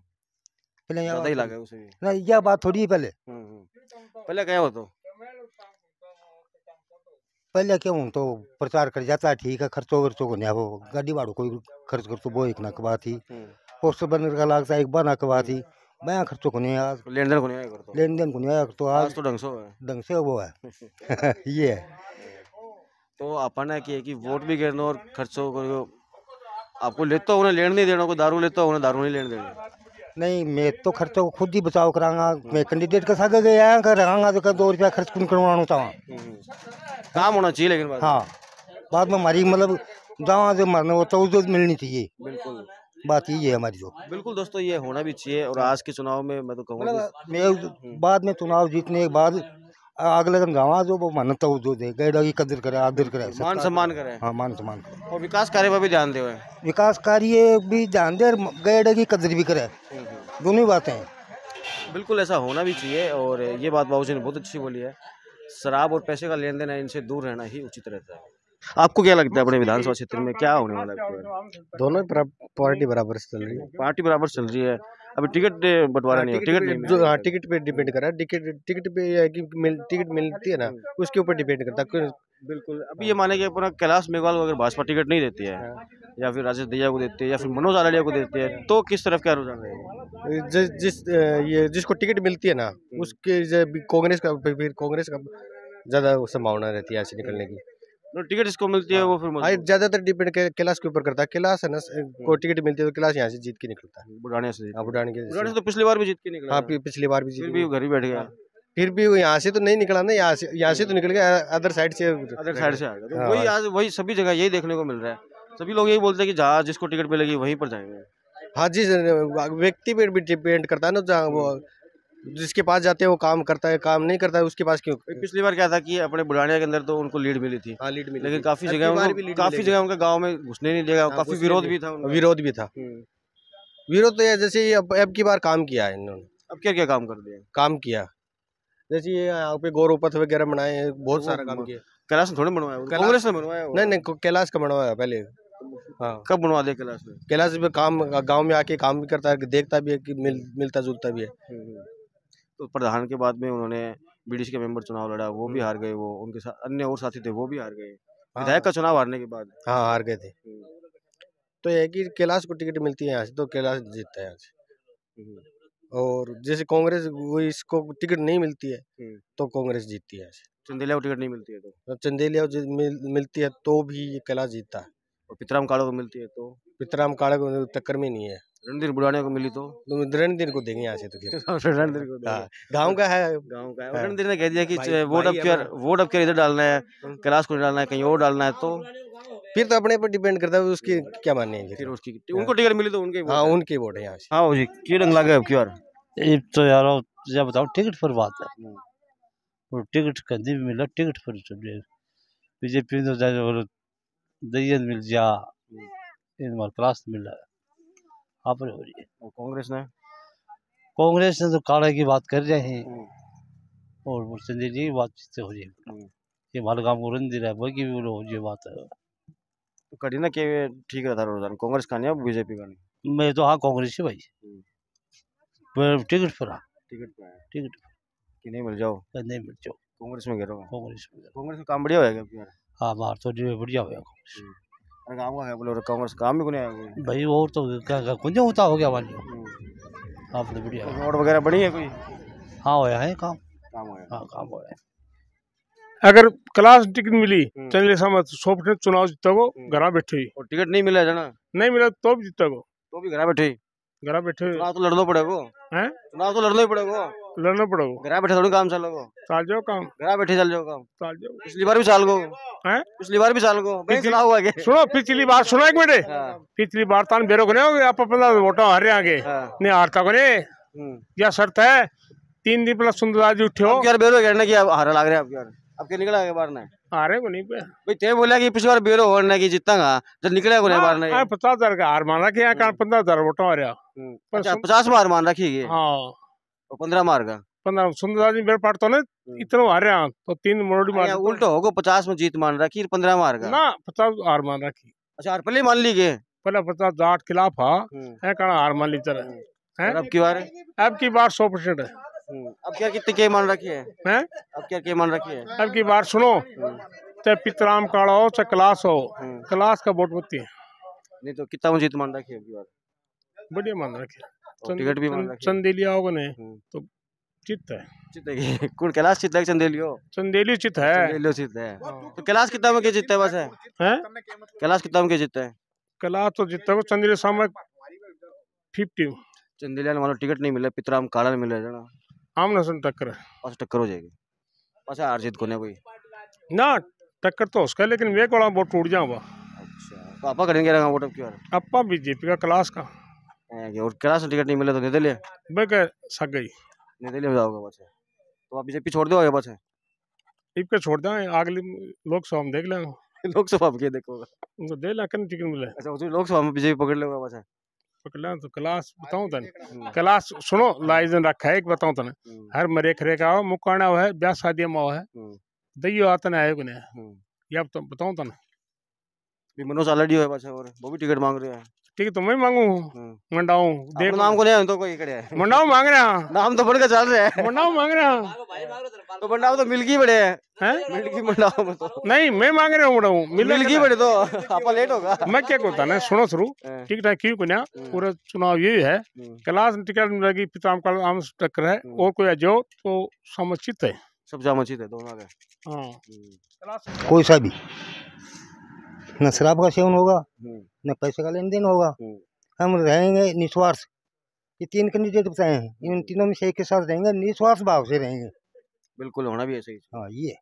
[SPEAKER 9] पहले यह
[SPEAKER 2] ही
[SPEAKER 9] यह बात थोड़ी है पहले।
[SPEAKER 2] पहले क्या हो तो
[SPEAKER 9] पहले क्यों? तो प्रचार कर जाता है ठीक है खर्चो वर्चो को नहीं। वो गाड़ी भाड़ो कोई खर्च कर तो वो एक ना कबा
[SPEAKER 2] थी।
[SPEAKER 9] पोस्टर बनने का लागता एक बना की बात ही मैं खर्चो को नहीं आज
[SPEAKER 2] लेन देन को नहीं आया
[SPEAKER 9] लेन देन को नहीं आया तो
[SPEAKER 2] आज
[SPEAKER 9] आज
[SPEAKER 2] तो ढंग से
[SPEAKER 9] ढंग से वो है। [LAUGHS] [LAUGHS] ये है।
[SPEAKER 2] तो अपन ने किया कि वोट भी गिरना और खर्चो करो आपको लेता उन्हें लेन नहीं देना कोई दारू लेता उन्हें दारू नहीं लेने देना।
[SPEAKER 9] नहीं मैं तो खर्चो को खुद ही बचाव करांगा मैं कैंडिडेट के साथ गया कर रहांगा तो कर दो रुपया खर्च कुन करवाना था
[SPEAKER 2] काम होना चाहिए लेकिन
[SPEAKER 9] हाँ बाद में हमारी मतलब जहाँ जो मरने वो तो उस मिलनी चाहिए।
[SPEAKER 2] बिल्कुल।
[SPEAKER 9] बात ये है हमारी जो।
[SPEAKER 2] बिल्कुल दोस्तों ये होना भी चाहिए और आज के चुनाव में मैं तो कहूँगा
[SPEAKER 9] मतलब मैं बाद में चुनाव जीतने के बाद अगले दिन गाँव जो वो मान्यता जो दे गैडा की कदर करे आदर करे
[SPEAKER 2] मान सम्मान
[SPEAKER 9] करे। हाँ मान सम्मान करे।
[SPEAKER 2] और विकास कार्य पर भी ध्यान दे
[SPEAKER 9] विकास कार्य भी ध्यान दे और गैडा की कदर भी करे। दोनों ही बातें हैं।
[SPEAKER 2] बिल्कुल ऐसा होना भी चाहिए और ये बात बाबूजी ने बहुत अच्छी बोली है। शराब और पैसे का लेन देन है इनसे दूर रहना ही उचित रहता है। आपको क्या लगता है अपने विधानसभा क्षेत्र में क्या होने वाला है?
[SPEAKER 10] दोनों पार्टी बराबर से चल रही है।
[SPEAKER 2] पार्टी बराबर चल रही है। अभी टिकट बंटवारा नहीं है टिकट नहीं
[SPEAKER 10] जो हाँ टिकट पे डिपेंड कर रहा है। टिकट टिकट पे कि मिल, टिकट मिलती है ना उसके ऊपर डिपेंड करता है।
[SPEAKER 2] बिल्कुल। अभी ये माने कि अपना कैलाश मेघवाल को अगर भाजपा टिकट नहीं देती है या फिर राजेश दैया को देती है या फिर मनोज आलाड़िया को देती है तो किस तरफ़ क्या रुझान रहेगा?
[SPEAKER 10] जिस जिस ये जिसको टिकट मिलती है ना उसके कांग्रेस का फिर कांग्रेस का ज़्यादा संभावना रहती है ऐसे निकलने की।
[SPEAKER 2] टिकट जिसको मिलती है वो फिर
[SPEAKER 10] हाँ ज़्यादातर डिपेंड कैलाश के ऊपर करता है। कैलाश है ना को टिकट मिलती है तो कैलाश यहाँ से जीत के निकलता है।
[SPEAKER 2] बुढ़ाने से
[SPEAKER 10] हाँ बुढ़ाने के
[SPEAKER 2] बुढ़ाने से। तो पिछली बार भी जीत के निकला
[SPEAKER 10] हाँ पिछली बार भी जीत
[SPEAKER 2] भी घर ही बैठ गया।
[SPEAKER 10] फिर भी वो यहाँ से तो नहीं निकला ना यहाँ से यहाँ से तो निकल गया अदर साइड से
[SPEAKER 2] अदर साइड से आएगा तो
[SPEAKER 10] हाँ,
[SPEAKER 2] वही आज वही सभी जगह यही देखने को मिल रहा है। सभी लोग यही बोलते हैं कि जहाँ जिसको टिकट मिलेगी वहीं पर जाएँगे।
[SPEAKER 10] हाँ जिस व्यक्ति पे भी डिपेंड करता है ना जहाँ वो जिसके पास जाते हैं वो काम करता है काम नहीं करता है उसके पास क्यों?
[SPEAKER 2] पिछली बार क्या था कि अपने बुढ़ानिया के अंदर तो उनको लीड मिली थी।
[SPEAKER 10] हाँ लीड मिली
[SPEAKER 2] लेकिन काफ़ी जगह काफ़ी जगह उनके गाँव में घुसने नहीं देगा
[SPEAKER 10] हाँ,
[SPEAKER 2] काफ़ी विरोध भी था
[SPEAKER 10] विरोध भी था।
[SPEAKER 2] हम्म।
[SPEAKER 10] विरोध तो जैसे ये अब की बार काम किया है इन्होंने।
[SPEAKER 2] अब क्या क्या काम कर दिया?
[SPEAKER 10] काम किया। जैसे ये यहाँ पे गौरव पथ वगैरह बनाए बहुत सारा काम किया।
[SPEAKER 2] कैलाश ने थोड़े बनवाया कांग्रेस ने बनवाया
[SPEAKER 10] नहीं नहीं कैलाश का बनवाया पहले। हाँ।
[SPEAKER 2] कब बनवा दिया कैलाश ने?
[SPEAKER 10] कैलाश में काम गाँव में आके काम भी करता है देखता भी है कि मिल, मिलता जुलता भी है।
[SPEAKER 2] तो प्रधान के बाद में उन्होंने बीडीसी के मेंबर चुनाव लड़ा वो भी हार गए वो उनके साथ अन्य और साथी थे वो भी हार गए। विधायक का चुनाव हारने के बाद।
[SPEAKER 10] हाँ हार गए थे। तो ये है कि कैलाश को टिकट मिलती है यहाँ से तो कैलाश जीतता है यहाँ से। और जैसे कांग्रेस वो इसको टिकट नहीं मिलती है तो कांग्रेस जीतती है यहाँ
[SPEAKER 2] चंदेलिया को टिकट नहीं मिलती है तो?
[SPEAKER 10] और चंदेलिया मिल, मिलती है तो भी ये कैलाश जीतता है।
[SPEAKER 2] और पितराम काड़ो को मिलती है तो?
[SPEAKER 10] पितराम काड़ा को टक्कर में नहीं है।
[SPEAKER 2] रणधीर बुढ़ाने को मिली तो?
[SPEAKER 10] तो रणधीर को देंगे यहाँ से तो फिर। [LAUGHS]
[SPEAKER 2] रणधीर को
[SPEAKER 10] हाँ गाँव का है।
[SPEAKER 2] गाँव का है।
[SPEAKER 10] हाँ।
[SPEAKER 2] रणधीर ने कह दिया कि वोट अब
[SPEAKER 10] भाई
[SPEAKER 2] क्या
[SPEAKER 10] हमारा-
[SPEAKER 2] वोट अब क्या इधर डालना है कैलाश को डालना है कहीं और डालना है तो
[SPEAKER 10] फिर तो अपने पर डिपेंड करता है उसकी क्या माननी है
[SPEAKER 2] फिर
[SPEAKER 10] फिर
[SPEAKER 2] उसकी उनको टिकट मिली तो उनके हाँ
[SPEAKER 10] उनके वोट है यहाँ से।
[SPEAKER 2] हाँ जी की रंग लगे अब क्यों
[SPEAKER 3] ये तो यार जब बताओ टिकट पर बात है। और टिकट कहीं भी मिला टिकट पर बीजेपी तो जाए और दयन मिल जा। इन मार क्लास मिल रहा है। आप हो रही है
[SPEAKER 2] और कांग्रेस ने?
[SPEAKER 3] कांग्रेस ने तो काला की बात कर रहे हैं। और वो जी की बात से हो रही है। ये हमारे गाँव को रंजीर है बाकी भी बोलो ये बात है।
[SPEAKER 2] तो करीना के ठीक रहता रुझान कांग्रेस का नहीं अब बीजेपी का नहीं।
[SPEAKER 3] मैं तो हाँ कांग्रेस ही भाई। पर टिकट पर हाँ।
[SPEAKER 2] टिकट पे है।
[SPEAKER 3] टिकट
[SPEAKER 2] कि नहीं मिल जाओ?
[SPEAKER 3] नहीं मिल जाओ।
[SPEAKER 2] कांग्रेस में गिरोगे?
[SPEAKER 3] कांग्रेस में
[SPEAKER 2] कांग्रेस का काम बढ़िया यार।
[SPEAKER 3] हाँ बाहर तो जो बढ़िया हो गया
[SPEAKER 2] अरे काम का है बोले कांग्रेस काम भी को नहीं आया
[SPEAKER 3] भाई और तो क्या होता हो गया वाली आप तो बढ़िया
[SPEAKER 2] रोड वगैरह बनी है कोई?
[SPEAKER 3] हाँ होया है काम।
[SPEAKER 2] काम होया
[SPEAKER 3] हाँ। काम होया है।
[SPEAKER 11] अगर क्लास टिकट मिली चंद्र समझ सौ परसेंट चुनाव जीता को घर बैठे ही।
[SPEAKER 2] और टिकट नहीं मिला जाना?
[SPEAKER 11] नहीं मिला तो भी जीता को
[SPEAKER 2] तो भी घर बैठे ही।
[SPEAKER 11] घर बैठे
[SPEAKER 2] चुनाव तो लड़ना पड़ेगा
[SPEAKER 11] हैं?
[SPEAKER 2] चुनाव तो लड़ना ही पड़ेगा
[SPEAKER 11] लड़ना पड़ेगा
[SPEAKER 2] घर बैठे थोड़ी काम चलोगे
[SPEAKER 11] चाल जाओ काम।
[SPEAKER 2] घर बैठे चल जाओ काम।
[SPEAKER 11] चाल जाओ।
[SPEAKER 2] पिछली बार भी चाल गो
[SPEAKER 11] हैं?
[SPEAKER 2] पिछली बार भी चाल गो चला हुआ के
[SPEAKER 11] सुनो पिछली बार सुनो एक मिनट।
[SPEAKER 2] हाँ,
[SPEAKER 11] पिछली बार तान बेरो को नहीं हो आप अपना वोटा हारे आगे।
[SPEAKER 2] हाँ,
[SPEAKER 11] नहीं हारता को नहीं।
[SPEAKER 2] हम्म।
[SPEAKER 11] यह शर्त है? तीन दिन पहले सुंदरराज जी उठे हो।
[SPEAKER 2] यार बेरो करने की हारा लग रहा है अब यार। क्या निकला है बार ने?
[SPEAKER 11] हारे को नहीं पे।
[SPEAKER 2] भाई ते बोला कि पिछली बार बेरो होने की जीतांगा जब निकला को नहीं बार ने।
[SPEAKER 11] हाँ, पचास हज़ार का हार मान रखी है कारण पंद्रह हज़ार वोटा हारे।
[SPEAKER 2] हम्म, अच्छा पचास मार मान रखी है
[SPEAKER 11] हाँ।
[SPEAKER 2] पंद्रह मार का
[SPEAKER 11] पंद्रह सुंदरराज जी मेरे पाट तो नहीं इतना हारे हैं तो तीन मोड़ी मार
[SPEAKER 2] उल्टो होगो पचास में जीत मान रखी पंद्रह मार का
[SPEAKER 11] ना पचास हार मान रखी।
[SPEAKER 2] अच्छा पहले मान ली गए।
[SPEAKER 11] पहले पचास आठ खिलाफ हा
[SPEAKER 2] हम्म,
[SPEAKER 11] है कारण हार मान ली चले
[SPEAKER 2] अब की बार
[SPEAKER 11] अब की बार सौ परसेंट है।
[SPEAKER 2] हम्म, अब क्या कितने के मान रखी है?
[SPEAKER 11] हैं?
[SPEAKER 2] अब क्या के मान रखी है?
[SPEAKER 11] अब की बार सुनो चाहे पितराम काड़ा हो चाहे क्लास हो
[SPEAKER 2] हम्म।
[SPEAKER 11] क्लास का वोट होती है
[SPEAKER 2] नहीं तो कितना जीत मान रखी है अब की बार?
[SPEAKER 11] बढ़िया मान रखे।
[SPEAKER 2] टिकट भी मान रखी। है
[SPEAKER 11] चंदेलिया होगा
[SPEAKER 2] हम्म।
[SPEAKER 11] तो चित है।
[SPEAKER 2] कौन [LAUGHS] कैलाश जीतता है कि चंदेलियो?
[SPEAKER 11] चंदेली चित है।
[SPEAKER 2] चंदेलियो है। तो कैलाश कितना में के जीतता है बस है? कैलाश कितना में के जीतता है?
[SPEAKER 11] क्लास तो जीतता है चंदेली सामने फिफ्टी
[SPEAKER 2] चंदेलिया मानो टिकट नहीं मिला पितराम काला ने मिला जना
[SPEAKER 11] आमने से टक्कर है।
[SPEAKER 2] बस टक्कर हो जाएगी। बस हार जीत को कोई।
[SPEAKER 11] ना टक्कर तो उसका लेकिन वे कोड़ा वोट टूट जाऊँगा।
[SPEAKER 2] अच्छा तो आपा करेंगे वोट अब की बार?
[SPEAKER 11] बीजेपी का क्लास का।
[SPEAKER 2] है और कैलाश में टिकट नहीं मिला तो निर्दलीय
[SPEAKER 11] के सक गई।
[SPEAKER 2] निर्दलीय हो जाओगे बस तो आप बीजेपी छोड़ दोगे बस है
[SPEAKER 11] इब के छोड़ दें अगली लोकसभा में देख लेंगे। [LAUGHS]
[SPEAKER 2] लोकसभा में क्या देखोगे?
[SPEAKER 11] उनको दे ला कन टिकट मिले?
[SPEAKER 2] अच्छा उसमें लोकसभा में बीजेपी पकड़ लेगा बस
[SPEAKER 11] पकड़ लें तो क्लास बताऊँ तने। क्लास सुनो लाइजन रखा है एक बताऊँ तने।
[SPEAKER 2] हम्म,
[SPEAKER 11] हर मरे खरे का हो मुकाना है ब्याह शादी में है
[SPEAKER 2] हम्म,
[SPEAKER 11] दइयो आता नहीं आए को नहीं?
[SPEAKER 2] हम्म।
[SPEAKER 11] ये अब तो बताऊँ तने।
[SPEAKER 2] भी मनोज ऑलरेडी है बस और वो भी टिकट मांग रहे हैं।
[SPEAKER 11] ठीक है तो मैं मांगू?
[SPEAKER 2] हम्म।
[SPEAKER 11] मंडाऊं? देख
[SPEAKER 2] नाम को नहीं तो कोई है
[SPEAKER 11] मंडाऊं मांग रहे? हैं
[SPEAKER 2] नाम तो बढ़कर चल रहे हैं।
[SPEAKER 11] मंडाऊं मांग रहे? हैं
[SPEAKER 2] तो मंडाव तो मिलकी बड़े हैं।
[SPEAKER 11] हैं?
[SPEAKER 2] मिलकी मंडाव में तो
[SPEAKER 11] नहीं मैं मांग रहा हूँ मंडाऊं। मिल
[SPEAKER 2] मिलकी बड़े तो आपा लेट होगा।
[SPEAKER 11] मैं क्या कहता ना सुनो शुरू।
[SPEAKER 2] हाँ,
[SPEAKER 11] ठीक ठाक क्यों कुन्या?
[SPEAKER 2] हम्म।
[SPEAKER 11] पूरा चुनाव यही है क्लास में टिकट मिलेगी पिताम का आम टक्कर है। और कोई जो तो समुचित है।
[SPEAKER 2] सब जाम अच्छी थे दोनों के।
[SPEAKER 11] हाँ।
[SPEAKER 2] हम्म,
[SPEAKER 9] कोई सा भी। न शराब का सेवन होगा
[SPEAKER 2] हम्म,
[SPEAKER 9] न पैसे का लेन देन होगा।
[SPEAKER 2] हम्म।
[SPEAKER 9] हम रहेंगे निस्वार्थ। ये तीन कैंडिडेट बताए हैं इन तीनों में से एक के साथ रहेंगे निस्वार्थ भाव से रहेंगे।
[SPEAKER 2] बिल्कुल होना भी ऐसे ही
[SPEAKER 9] हाँ ये।